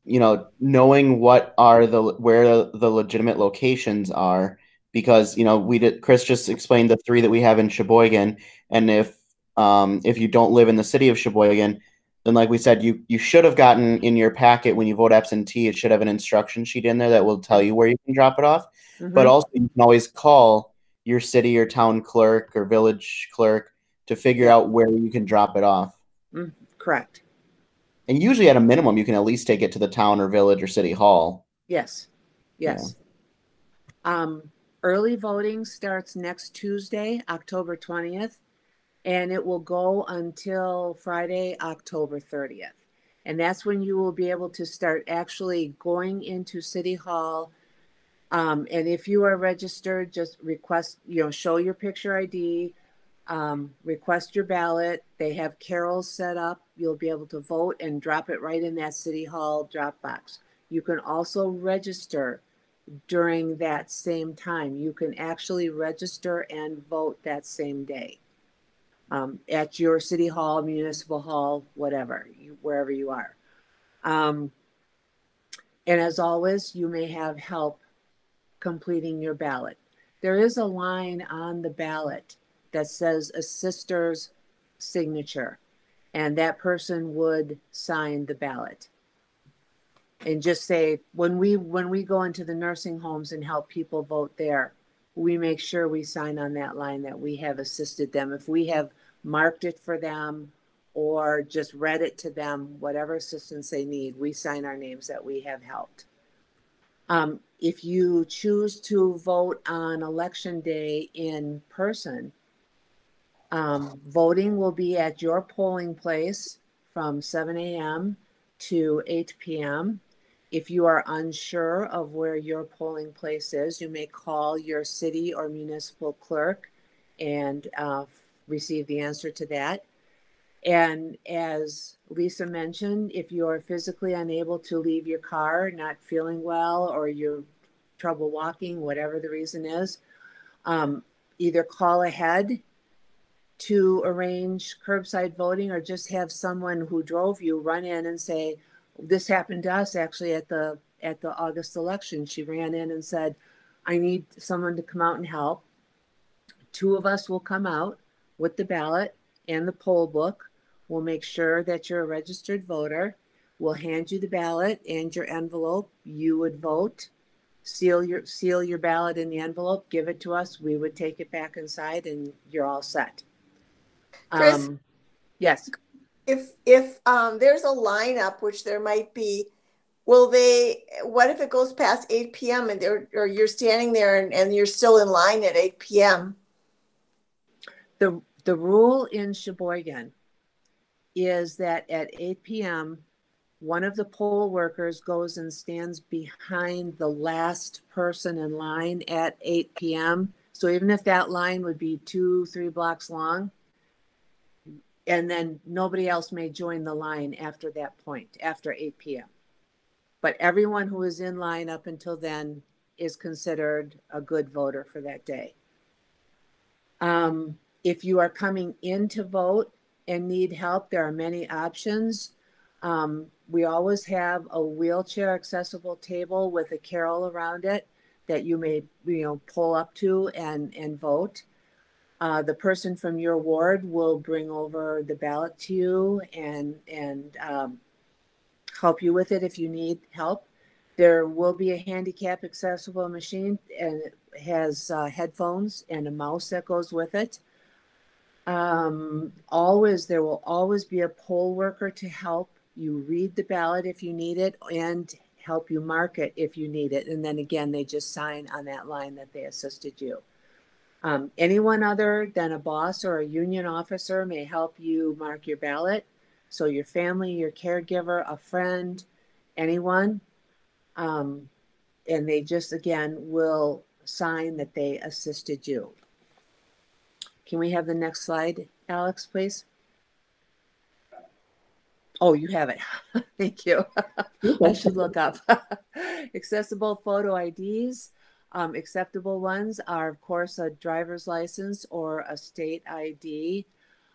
you know, knowing what are the where the legitimate locations are, because you know we did. Kris just explained the three that we have in Sheboygan, and if um, if you don't live in the city of Sheboygan, then like we said, you you should have gotten in your packet when you vote absentee. It should have an instruction sheet in there that will tell you where you can drop it off. But Mhm. also, you can always call your city or town clerk or village clerk to figure out where you can drop it off. correct. And usually, at a minimum, you can at least take it to the town or village or city hall. Yes, yes. Um, early voting starts next Tuesday, October twentieth, and it will go until Friday, October thirtieth. And that's when you will be able to start actually going into City Hall. Um, and if you are registered, just request, you know, show your picture ID, um, request your ballot. They have carrels set up. You'll be able to vote and drop it right in that City Hall drop box. You can also register during that same time. You can actually register and vote that same day um, at your city hall, municipal hall, whatever, you, wherever you are. Um, and as always, you may have help completing your ballot. There is a line on the ballot that says assister's signature, and that person would sign the ballot. And just say, when we, when we go into the nursing homes and help people vote there, we make sure we sign on that line that we have assisted them. If we have marked it for them or just read it to them, whatever assistance they need, we sign our names that we have helped. Um, if you choose to vote on election day in person, um, voting will be at your polling place from 7 a.m. to 8 p.m. If you are unsure of where your polling place is, you may call your city or municipal clerk and uh, receive the answer to that. And as Lisa mentioned, if you are physically unable to leave your car, not feeling well, or you're trouble walking, whatever the reason is, um, either call ahead to arrange curbside voting or just have someone who drove you run in and say, this happened to us actually at the at the August election. She ran in and said, I need someone to come out and help. Two of us will come out with the ballot and the poll book. We'll make sure that you're a registered voter. We'll hand you the ballot and your envelope. You would vote. Seal your seal your ballot in the envelope, give it to us. We would take it back inside and you're all set. Kris? Um, yes. If, if um, there's a lineup, which there might be, will they, what if it goes past 8 PM and or you're standing there and, and you're still in line at 8 PM? The, the rule in Sheboygan is that at 8 p.m., one of the poll workers goes and stands behind the last person in line at 8 p.m. So even if that line would be two, three blocks long, and then nobody else may join the line after that point, after 8 p.m. But everyone who is in line up until then is considered a good voter for that day. Um, if you are coming in to vote and need help, there are many options. Um, we always have a wheelchair accessible table with a carrel around it that you may, you know, pull up to and, and vote. Uh, the person from your ward will bring over the ballot to you and, and um, help you with it if you need help. There will be a handicap accessible machine and it has uh, headphones and a mouse that goes with it. Um, always, there will always be a poll worker to help you read the ballot if you need it and help you mark it if you need it. And then again, they just sign on that line that they assisted you. Um, anyone other than a boss or a union officer may help you mark your ballot. So your family, your caregiver, a friend, anyone. Um, and they just again will sign that they assisted you. Can we have the next slide, Alex, please? Oh, you have it. Thank you. I should look up. Accessible photo IDs. Um, acceptable ones are, of course, a driver's license or a state ID,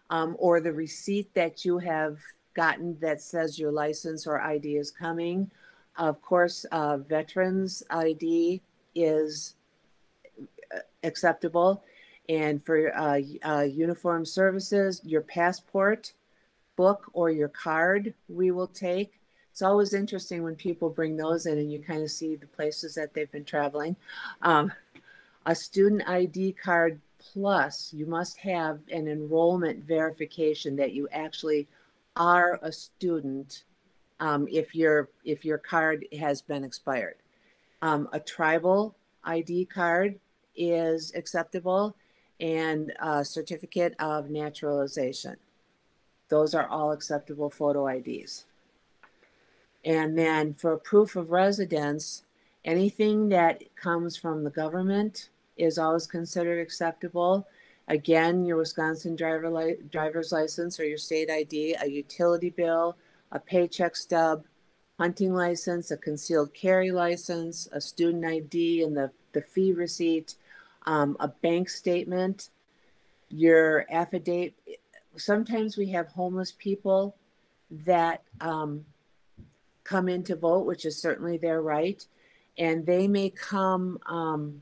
um, or the receipt that you have gotten that says your license or ID is coming. Of course, uh, veterans ID is uh, acceptable. And for uh, uh, uniform services, your passport book or your card we will take. It's always interesting when people bring those in and you kind of see the places that they've been traveling. Um, a student ID card plus, you must have an enrollment verification that you actually are a student um, if your if your card has been expired. Um, a tribal ID card is acceptable, and a certificate of naturalization. Those are all acceptable photo IDs. And then for proof of residence, anything that comes from the government is always considered acceptable. Again, your Wisconsin driver li- driver's license or your state ID, a utility bill, a paycheck stub, hunting license, a concealed carry license, a student ID, and the, the fee receipt, um, a bank statement, your affidavit. Sometimes we have homeless people that um, come in to vote, which is certainly their right. And they may come um,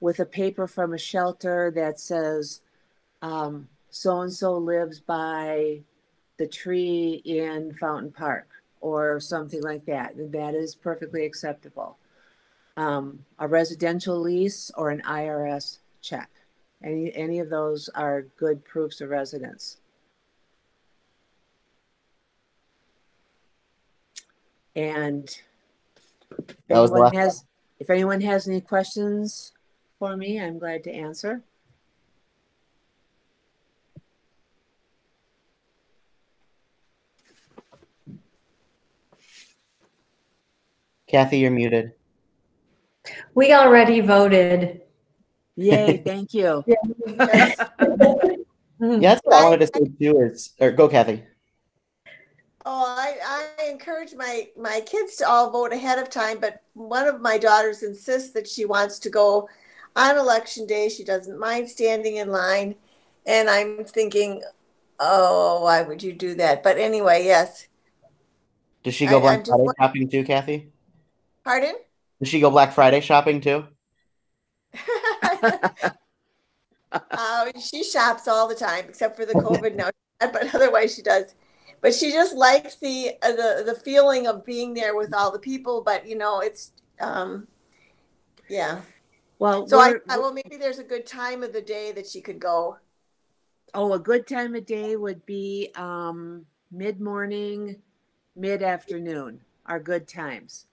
with a paper from a shelter that says, so and so lives by the tree in Fountain Park or something like that. That is perfectly acceptable. Um, a residential lease or an IRS check. Any, any of those are good proofs of residence. And if That was anyone has, if anyone has any questions for me, I'm glad to answer. Kathy, you're muted. We already voted. Yay, thank you. Yeah, that's what I wanted to say too. Is or go, Kathy. Oh, I, I encourage my, my kids to all vote ahead of time, but one of my daughters insists that she wants to go on election day. She doesn't mind standing in line. And I'm thinking, oh, why would you do that? But anyway, yes. Does she go I- Black Friday shopping too, Kathy? Pardon? Does she go Black Friday shopping too? uh, she shops all the time, except for the COVID now. But otherwise, she does. But she just likes the uh, the the feeling of being there with all the people. But you know, it's um, yeah. Well, So I, I well, maybe there's a good time of the day that she could go. oh, a good time of day would be um, mid morning, mid afternoon are good times.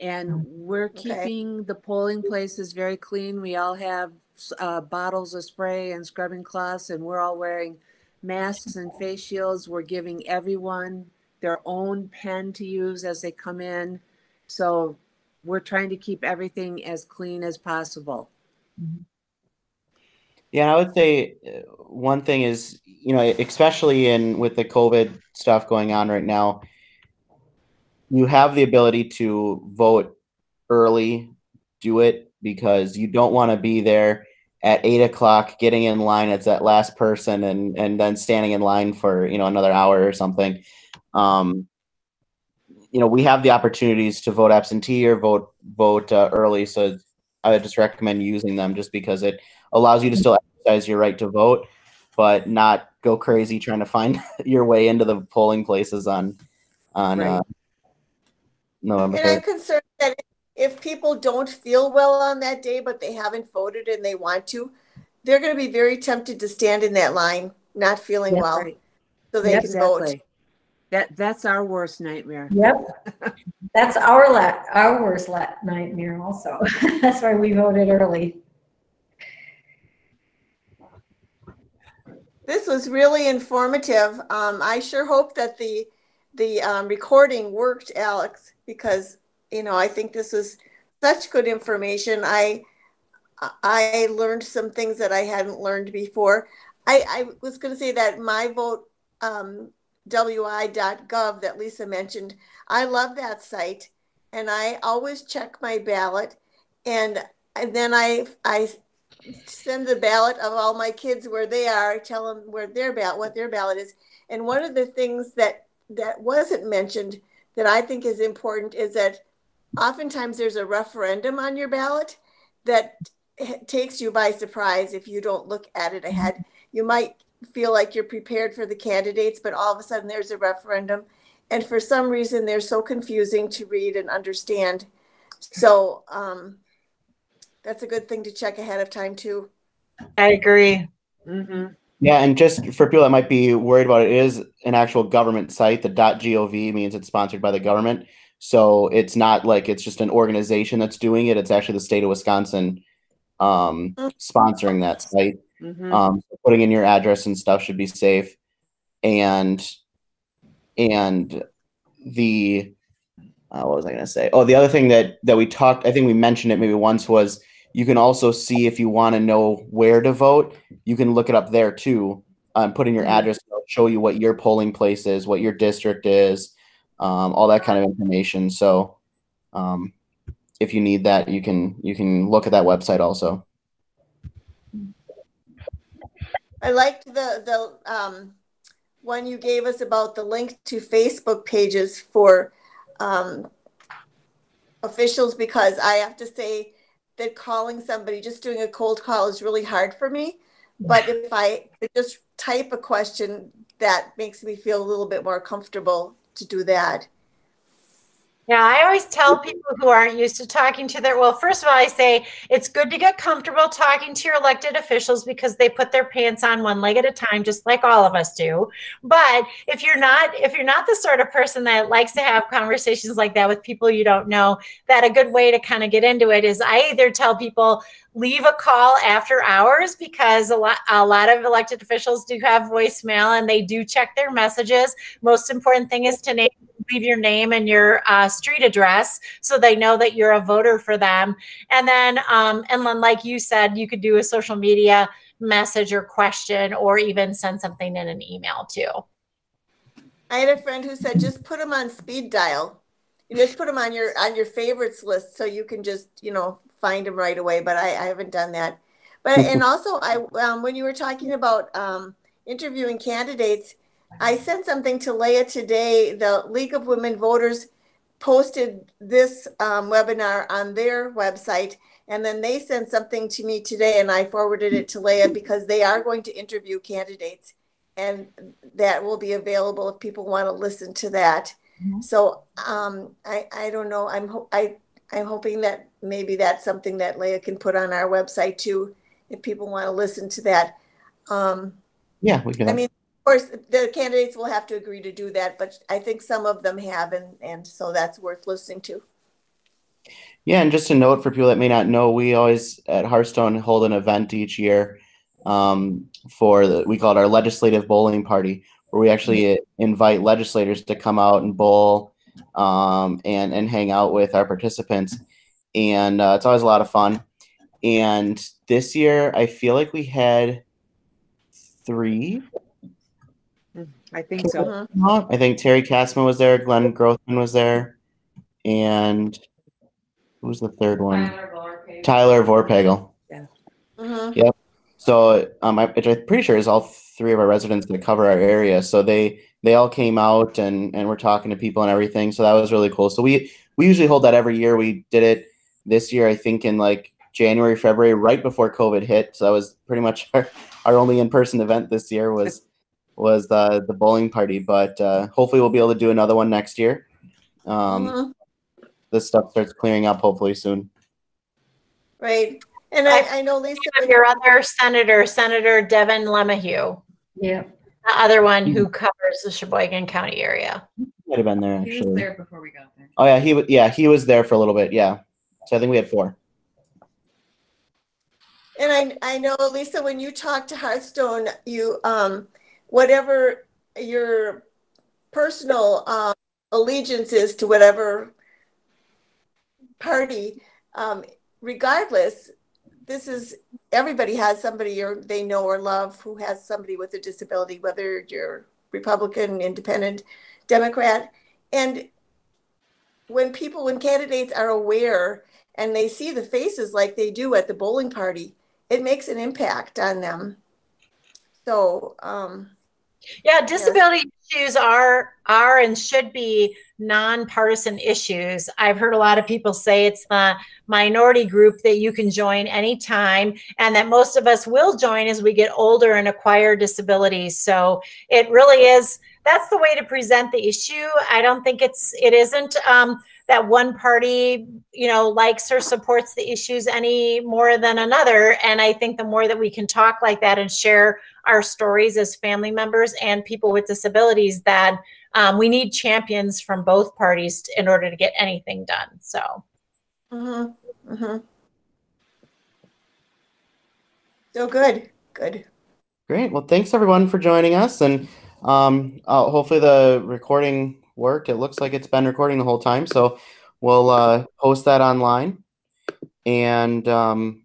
And we're Okay. keeping the polling places very clean. We all have uh, bottles of spray and scrubbing cloths, and we're all wearing masks and face shields. We're giving everyone their own pen to use as they come in. So we're trying to keep everything as clean as possible. Yeah, I would say uh, one thing is, you know, especially in with the COVID stuff going on right now, you have the ability to vote early, do it because you don't want to be there at eight o'clock getting in line as that last person and and then standing in line for you know another hour or something. Um, you know, we have the opportunities to vote absentee or vote vote uh, early, so I would just recommend using them just because it allows you to still exercise your right to vote, but not go crazy trying to find your way into the polling places on on Right. uh, November And I'm 3rd. concerned that if people don't feel well on that day, but they haven't voted and they want to, they're going to be very tempted to stand in that line, not feeling Yep. well, Right. so they can vote. That that's our worst nightmare. Yep. That's our la, our worst la, nightmare also. That's why we voted early. This was really informative. Um, I sure hope that the the um, recording worked, Alex, because you know I think this was such good information. I I learned some things that I hadn't learned before. I, I was going to say that my vote um, wi.gov that Lisa mentioned. I love that site, and I always check my ballot, and and then I I send the ballot of all my kids where they are, tell them where their ballot, what their ballot is. And one of the things that that wasn't mentioned that I think is important is that oftentimes there's a referendum on your ballot that takes you by surprise if you don't look at it ahead. You might feel like you're prepared for the candidates, but all of a sudden there's a referendum. And for some reason, they're so confusing to read and understand. So um, that's a good thing to check ahead of time, too. I agree. Mm-hmm. Yeah, and just for people that might be worried about it, it is an actual government site. The .gov means it's sponsored by the government, so it's not like it's just an organization that's doing it. It's actually the state of Wisconsin um, sponsoring that site. hmm Um, putting in your address and stuff should be safe, and and the uh, what was I going to say? Oh, the other thing that that we talked, I think we mentioned it maybe once was you can also see if you want to know where to vote, you can look it up there too. Um, put in your Mhm. address, it'll show you what your polling place is, what your district is, um, all that kind of information. So, um, if you need that, you can you can look at that website also. I liked the the um, one you gave us about the link to Facebook pages for um, officials because I have to say that calling somebody just doing a cold call is really hard for me. But if I just type a question, that makes me feel a little bit more comfortable to do that. Yeah, I always tell people who aren't used to talking to their, well, first of all, I say it's good to get comfortable talking to your elected officials because they put their pants on one leg at a time, just like all of us do. But if you're not, if you're not the sort of person that likes to have conversations like that with people you don't know, that a good way to kind of get into it is I either tell people, leave a call after hours because a lot a lot of elected officials do have voicemail and they do check their messages. Most important thing is to name, leave your name and your uh, street address so they know that you're a voter for them. And then um, and then like you said, you could do a social media message or question or even send something in an email too. I had a friend who said just put them on speed dial. You just put them on your on your favorites list so you can just you know find them right away. But I, I haven't done that. But and also I um, when you were talking about um, interviewing candidates, I sent something to Leah today. The League of Women Voters posted this um, webinar on their website. And then they sent something to me today, and I forwarded it to Leah because they are going to interview candidates, and that will be available if people want to listen to that. Mhm. So um, I I don't know. I'm I I'm hoping that maybe that's something that Leah can put on our website too, if people want to listen to that. Um, Yeah, we can. I mean, of course, the candidates will have to agree to do that, but I think some of them have, and, and so that's worth listening to. Yeah, and just a note for people that may not know, we always at HearthStone hold an event each year um, for the we call it our legislative bowling party, where we actually invite legislators to come out and bowl um, and and hang out with our participants, and uh, it's always a lot of fun. And this year, I feel like we had three. I think so. Mhm. I think Terry Katsma was there, Glenn Grothman was there, and who was the third one? Tyler Vorpage. Tyler Vorpagel. Mhm. So um, I, which I'm pretty sure is all three of our residents that cover our area. So they they all came out and and we're talking to people and everything. So that was really cool. So we we usually hold that every year. We did it this year, I think, in like January, February, right before COVID hit. So that was pretty much our, our only in person event this year was was uh, the bowling party. But uh, hopefully we'll be able to do another one next year. Um, Mhm. This stuff starts clearing up hopefully soon. Right. And I, I know Lisa. Your other senator, Senator Devin LeMahieu, Yeah. The other one who covers the Sheboygan County area. Might have been there He was actually. there before we got there. Oh yeah, he was. Yeah, he was there for a little bit. Yeah. So I think we had four. And I, I know, Lisa, when you talk to HearthStone, you, um, whatever your personal, um, allegiance is to whatever party, um, regardless, this is, everybody has somebody or they know or love who has somebody with a disability, whether you're Republican, Independent, Democrat. And when people, when candidates are aware and they see the faces like they do at the bowling party, it makes an impact on them. So, um, Yeah, disability issues are are and should be nonpartisan issues. I've heard a lot of people say it's the minority group that you can join anytime and that most of us will join as we get older and acquire disabilities. So it really is that's the way to present the issue. I don't think it's it isn't um, that one party you know likes or supports the issues any more than another. And I think the more that we can talk like that and share our stories as family members and people with disabilities that um, we need champions from both parties t- in order to get anything done. So, mhm, mhm. so good, good. Great. Well, thanks everyone for joining us, and um, uh, hopefully the recording worked. It looks like it's been recording the whole time, so we'll uh, post that online. And um,